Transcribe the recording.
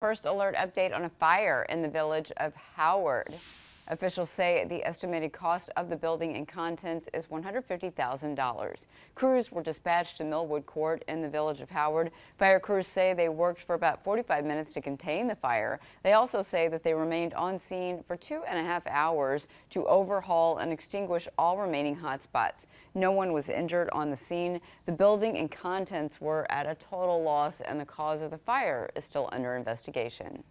First alert update on a fire in the village of Howard. Officials say the estimated cost of the building and contents is $150,000. Crews were dispatched to Millwood Court in the village of Howard. Fire crews say they worked for about 45 minutes to contain the fire. They also say that they remained on scene for two and a half hours to overhaul and extinguish all remaining hot spots. No one was injured on the scene. The building and contents were at a total loss and the cause of the fire is still under investigation.